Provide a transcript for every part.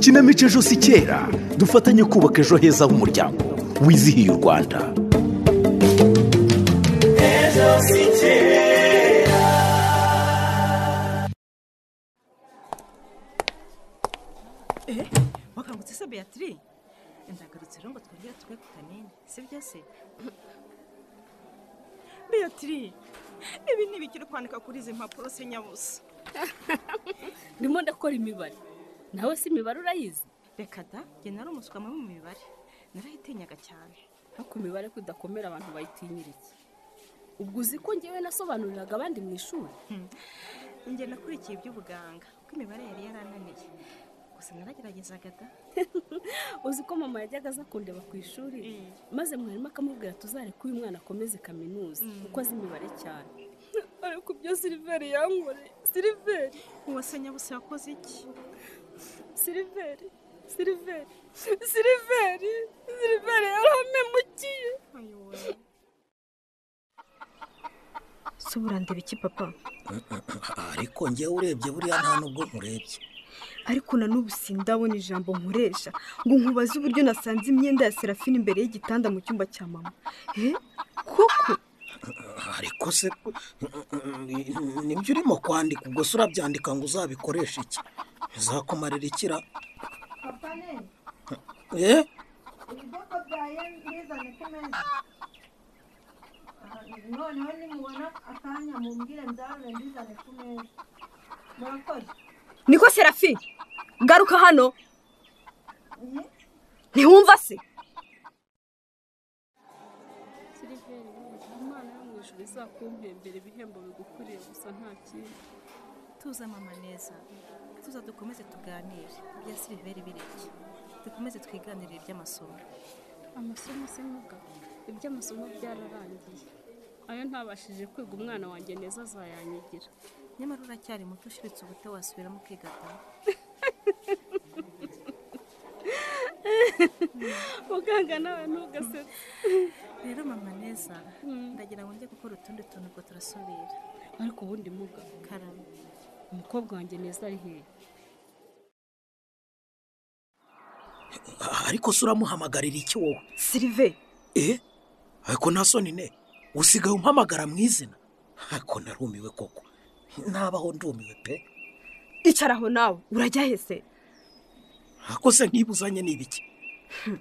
ikinamico ejo si kera dufatanye kubaka ejo heza h'umuryango. Wizihiye u rwanda. Wakangutse se beatrice? Ndagarutse rero ngo twongere twe ku kanini si byo se? Beatrice ibi ntibikiri kwandika kuri izi mpapuro se nyabusa. Ndimo ndakora imibare. Nawe si imibare urayizi? Reka da njye nari umuswa mu mibare. Narayitinyaga cyane. No ku mibare kudakomera abantu bayitinyira iki ubwo uzi ko ngewe nasobanuriraga abandi mu ishuri? Njye nakurikiye iby'ubuganga kuko imibare yari yarananiye. Gusa narageragezaga da. Uzi ko mama yajyaga aza kundeba ku ishuri? Maze mwarimu akamubwira tuzareke uyu mwana akomeze kaminuza. Kuko azi imibare cyane. Ariko ibyo siliveri yankoreye siliveri uwase nyabusa yakoze iki? Siliveri siliveri siliveri siliveri yaramemukiye si uburandeba iki papa ariko ngewe urebye buriya nta nubwo nkurebye ariko na n'ubu sindabona ijambo nkoresha ngo nkubaze uburyo nasanze imyenda ya serafine imbere y'igitanda mu cyumba cya mama eh koko ariko se ni byo urimo kwandika ubwo se urabyandika ngo uzabikoreshe iki bizakumarira ikira. Eh? Ibidoko byaye mbizane ku meza. Noneho nimubona akanya mumbwire nzarure mbizane ku meza. Murakoze. Niko serafi garuka hano. Ntiwumva se? Imana yo mu ijuru izakumpembera ibihembo bigukwiriye gusa nta kindi. Tuza mama neza. Tuza dukomeze tuganire. Ibya siliveri bireke dukomeze twiganirire iby'amasomo. Amasomo se muga iby'amasomo byararangiye. Ayo ntabashije kwiga umwana wanjye neza azayanyigira. Nyamara uracyari muto ushiritse ubute wasubiramo ukigata muganga nawe ntugasetse. Rero mama neza ndagira ngo njye gukora utundi tuntu ubwo turasubira ariko ubundi muga karame. Umukobwa wanjye neza ari hehe ariko se uramuhamagarira iki wowe? Sirive eh? Ariko nta soni ne? Usigaye umpamagara mu izina. Ariko narumiwe koko. Nabaho ndumiwe pe. Icara aho nawe? Urajya hese ariko se nkibuzanye ni ibiki?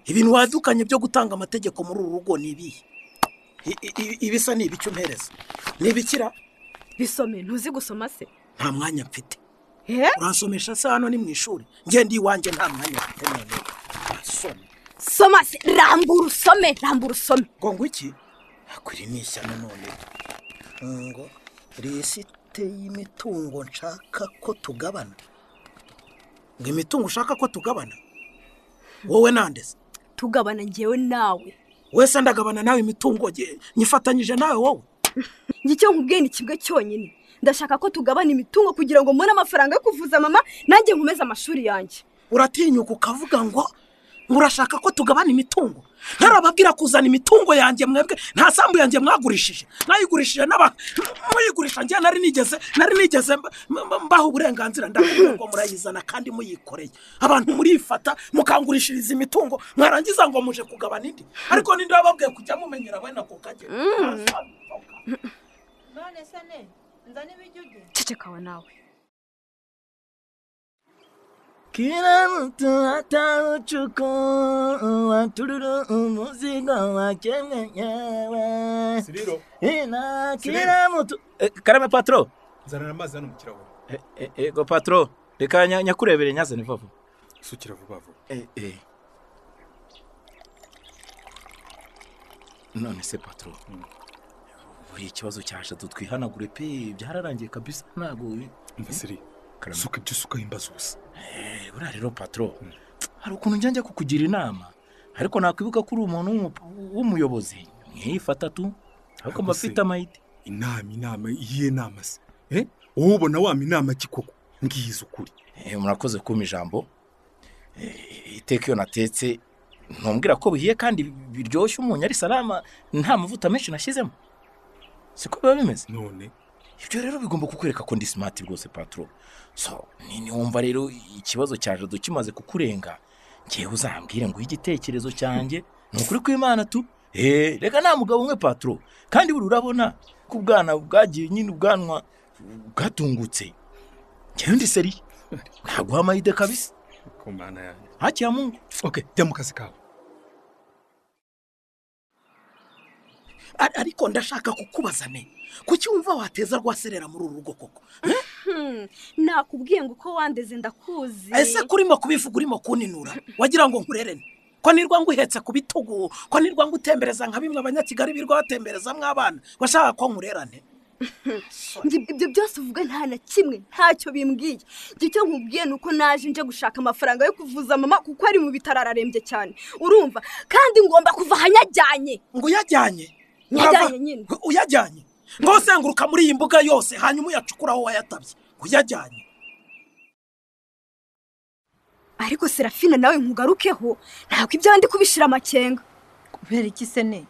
Ibintu wadukanye byo gutanga amategeko muri uru rugo ni ibihe? Ibisa ni ibiki umpereza ni ibikira? Bisome. Ntuzi gusoma se? Nta mwanya mfite. Eh? Uransomesha se hano ni mu ishuri? Ngenda iwanjye nta mwanya mfite none. Asoma soma se rambura usome rambura usome. Ngo ngo iki? Kuri ni ishyano none. Ngo lisite y'imitungo nshaka ko tugabana. Ngo imitungo ushaka ko tugabana? Wowe nandese tugabana ngewe nawe. Wese ndagabana nawe imitungo nyifatanyije nawe wowe? Njye icyo nkubwiye ni kimwe cyonyine. Ndashaka ko tugabana imitungo kugira ngo mbone amafaranga yo kuvuza mama nanjye nkomeze amashuri yanjye. Uratinyuka ukavuga ngo ngo urashaka ko tugabana imitungo? Ntarababwira kuzana imitungo yanjye mwebwe nta sambu yanjye mwagurishije. Mwayigurishije n'abantu. Muyigurisha njye nari nigeze nari nigeze mba- mba- mbaha uburenganzira. Ndakubwira ngo murayizana kandi muyikoreye. Abantu murifata mukangurishiriza imitungo mwarangiza ngo muje kugabana indi. Ariko ninde wababwiye kujya mumenyera bene ako kagera none se ne? Nzane ibijyuge cecekawe nawe. Kila mtu atauchukua tururu umuzigo wake mwenyewe. siriro Ila Siriro. kila mtu Eh, karame patro nzanira amazi hano mu kirahure Eh, eh, ego patro reka nya- nyakurebere nyazane vuba vuba sukira vuba vuba Eh, eh. none se patro buriya ikibazo cyaje tutwihanagure pe byararangiye kabisa ntabwo mva siri Karame. Suka ibyo usukaho imbazo gusa Eh, buriya rero patro hari ukuntu njya kukugira inama. Ariko nakwibuka ko uri umuntu w'umu- w'umuyobozi. Mwifata tu ariko mba afite amayidi inama inama iyihe nama se? Eh? Wowe ubona wama inama ki koko? Ngiyiza ukuri. Eh, murakoze kumpa ijambo. Eh, iteka iyo natetse ntumbwira ko bihiye kandi biryoshye umunyu. Ari salama nta mavuta menshi nashyizemo siko biba bimeze? None ibyo rero bigomba kukwereka ko ndi simati rwose patro so ni- niwumva rero ikibazo cya jado kimaze kukurenga? Ngewe uzambwire ngo igitekerezo cyanjye. Ni ukuri kw'imana tu. Eee reka nta mugabo umwe patro kandi buri urabona ko ubwana bwagiye nyine ubwanwa bwatungutse. Ngewe ndi seriye ntaguha amayide kabisa. Ku mana yanjye. Hakiya mungu. Ok jya mu kazi kawe. Ariko ndashaka kukubaza ne kuki wumva wateza rwaserera muri uru rugo koko? Hmm, nakubwiye ngo uko wandeze ndakuzi. Ese kurimo kubivuga urimo kuninura? Wagira ngo nkurerene ko nirwa nguhetse ku bitugu ko nirwa ngutembereza nka bimwe abanyakigali birwa batemberezamo abana washaka ko nkurerane ibyo byose uvuga nta na kimwe ntacyo bimbwiye. Icyo nkubwiye ni uko naje nje gushaka amafaranga yo kuvuza mama kuko ari mu bitaro ararembye cyane. Urumva? Kandi ngomba kuva ahanyajyanye. Ngo uyajyanye? Nyajyanye nyine. uyajyanye. Ngo uzenguruka muri iyi mbuga yose hanyuma uyacukura aho wayatabye. Uyajyanye. Ariko serafina nawe nkugarukeho ntabwo ibyo ndi kubishira amakenga. Kubera iki se ne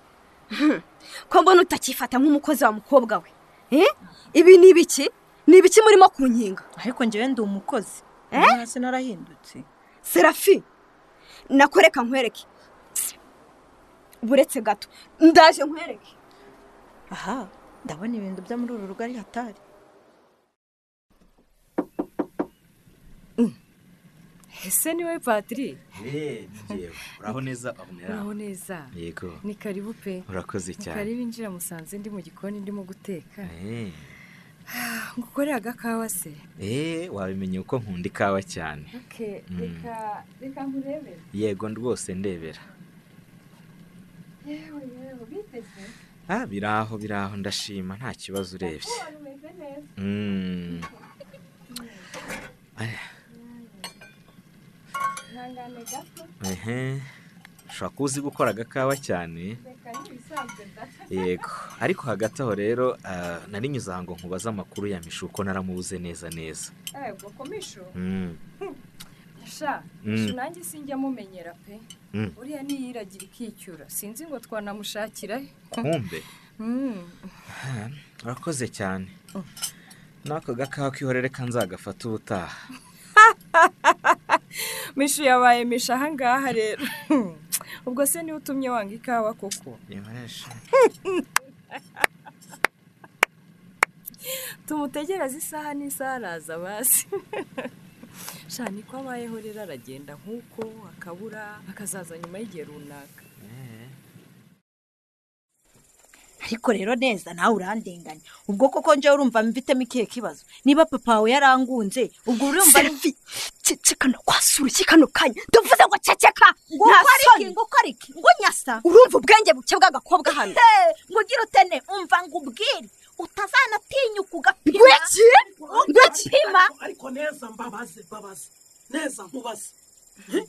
ko mbona utakifata nk'umukozi wa mukobwa we? Eh? ibi ni ibiki? Ni ibiki murimo kunkinga? Ariko njyewe ndi umukozi. Eh? hasi narahindutse. Serafi nakoreka nkwereke. Buretse gato. Ndaje nkwereke. Aha ndabona ibintu byo muri uru rugo ari hatari. Ese ni wowe patiri uraho neza uraho neza. Yego. Ni karibu pe. Urakoze ni cyane. karibu injira musanze ndi mu gikoni ndimo guteka. Eh, ngukorera agakawa se. Eh wabimenye uko nkunda ikawa cyane. Mm. reka reka nkurebere yego rwose ndebera. Yewe yewe biteze. Ah biraho biraho ndashima nta kibazo urebye. Mm, ehe. Ushobora kuba uzi gukora agakawa cyane? Yego. Ariko hagati aho rero ah, nari nyuze aha ngo nkubaze amakuru ya mishu uko naramubuze neza neza. Ego komisho Mm, sha. Mm. nanjye sinjya mumenyera pe. Mm. uriya niyiragira ikicyura sinzi ngo twanamushakira kumbe Mm. Ah, urakoze cyane. N'ako gakawa kihorere ka nzagafata ubutaha. Mishu yabaye mishu ahangaha rero. Ubwo se ni we utumye wanga ikawa koko? Tumutegereze isaha n'isaha araza basi. Sha niko abayeho rero aragenda nk'uko akabura akazaza nyuma y'igihe runaka. Ariko rero neza nawe urandenganya. Ubwo koko njyewe urumva mfitemo ikihe kibazo? Niba papa wawe yarangunze ubwo urumva ari Serafi, ceceka no kwasura iki kano kanya? Tuvuze ngo ceceka ngo iki? ngo nyasa. Urumva ubwenge buke bw'agakobwa hano? Ngo ugire utene. Umva ngo ubwire. Utazanatinyuka neza mbabaze mbabaze neza nkubaze Eh?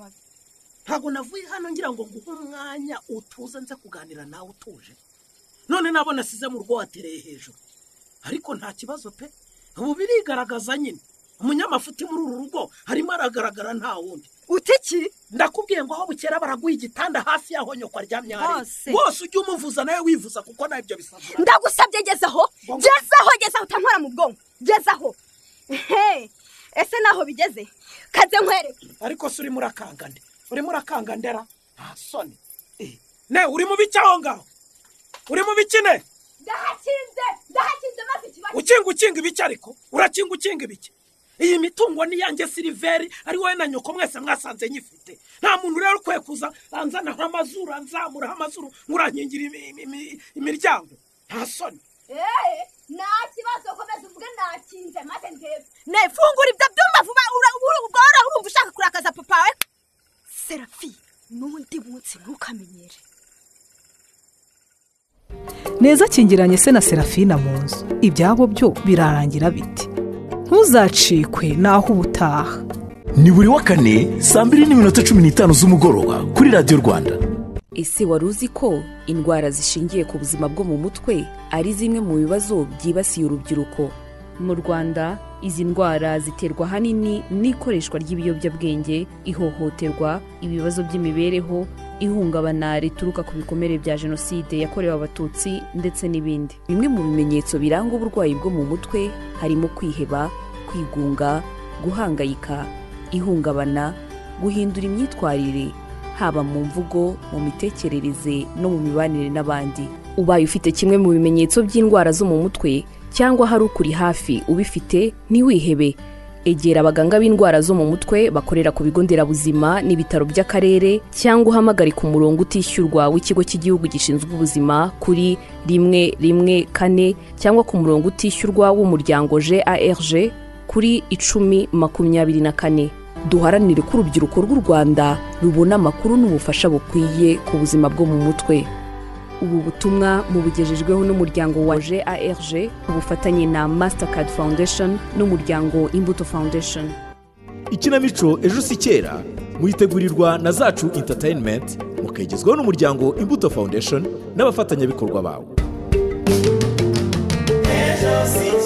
ntabwo navuye hano ngira ngo nguhe umwanya utuze nze kuganira nawe utuje. None nabo nasize mu rugo watereye hejuru. Ariko nta kibazo pe. Ubu birigaragaza nyine. Umunyamafuti muri uru rugo harimo aragaragara nta wundi. Utiki ndakubwiye ngo aho bukera baraguha igitanda hafi y'aho nyoko aryamye hari Hose. wose ujye umuvuza nawe wivuza kuko na byo bisabura ndagusabye gezaho gezaho gezaho utankora mu bwonko. Gezaho Ehe, ese naho bigeze? Kaze nkwereke. Ariko se urimo urakanga nde? Urimo urakanga ndera nta soni. Eh, ne uri mu biki aho ngaho? Uri mu biki ne ndahakinze ndahakinze maze ikibazo. Ukinga ukinga ibiki ariko? Urakinga ukinga ibiki iyi mitungo ni iyanjye siliveri ari wowe na nyoko mwese mwasanze nyifite. Nta muntu rero ukwiye kuza anzanaho amazuru anzamuraho amazuru imi- imiryango. Nta soni. Nta kibazo komeza uvuge nakinze maze ndebe ne fungura ibyo byumba vuba ura- ura- ubwo wari urumva ushaka kurakaza papa wawe serafi n'undi munsi ntukamenyere neza akingiranye se na serafina mu nzu ibyabo byo birarangira biti. Ntuzacikwe naho ubutaha. Ni buri wa kane saa mbiri n'iminota cumi n'itanu z'umugoroba kuri radiyo rwanda. Ese wari uzi ko indwara zishingiye ku buzima bwo mu mutwe ari zimwe mu bibazo byibasiye urubyiruko? Mu rwanda izi ndwara ziterwa ahanini n'ikoreshwa ry'ibiyobyabwenge ihohoterwa ibibazo by'imibereho ihungabana rituruka ku bikomere bya jenoside yakorewe abatutsi ndetse n'ibindi. Bimwe mu bimenyetso biranga uburwayi bwo mu mutwe harimo kwiheba kwigunga guhangayika ihungabana guhindura imyitwarire haba mu mvugo mu mitekerereze no mu mibanire n'abandi. Ubaye ufite kimwe mu bimenyetso by'indwara zo mu mutwe cyangwa hari ukuri hafi ubifite ntiwihebe. Egera abaganga b'indwara zo mu mutwe bakorera ku bigo nderabuzima n'ibitaro by'akarere cyangwa uhamagare ku murongo utishyurwa w'ikigo cy'igihugu gishinzwe ubuzima kuri rimwe rimwe kane cyangwa ku murongo utishyurwa w'umuryango garg kuri icumi makumyabiri na kane. duharanire ko urubyiruko rw'u rwanda rubona amakuru n'ubufasha bukwiye ku buzima bwo mu mutwe. Ubu butumwa mubugejejweho n'umuryango wa GARG ku bufatanye na Mastercard Foundation n'umuryango imbuto foundation. Ikinamico ejo si kera muyitegurirwa na zacu interineti mukegezwaho n'umuryango imbuto foundation n'abafatanyabikorwa bawo. Ejo si